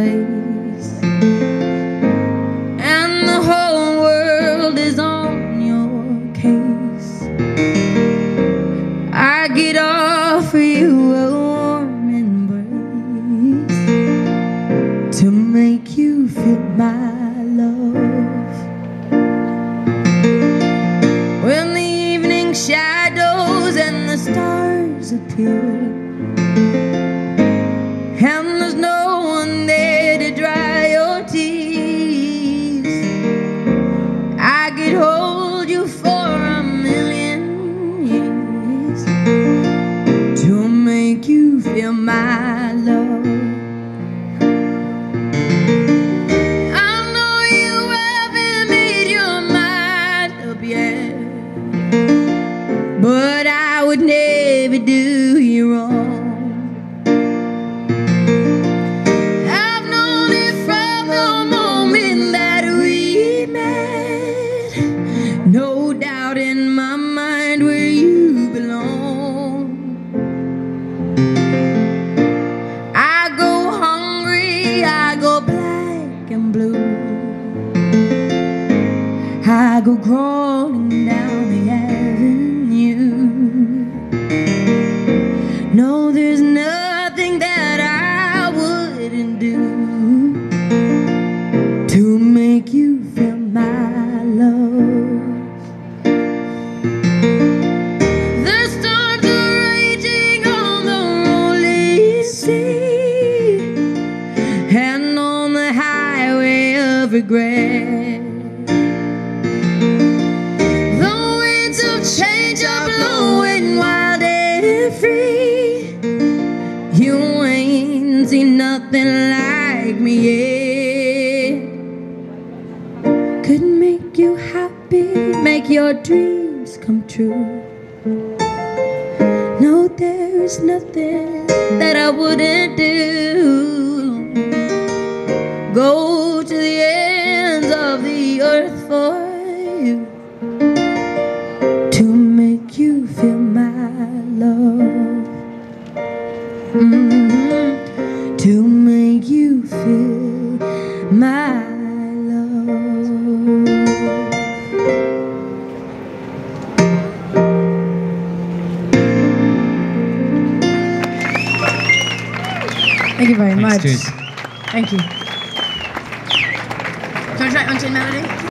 face and the whole world is on your case, I get offer you a warm embrace to make you feel my love. When the evening shadows and the stars appear and I go crawling down the avenue. No, there's nothing that I wouldn't do to make you feel my love. The storms are raging on the rolling sea and on the highway of regret. Nothing like me. Could make you happy, make your dreams come true. No, there's nothing that I wouldn't do. Go my. Thank you very Thanks, much. dude. Thank you. Can I try Unchained Melody?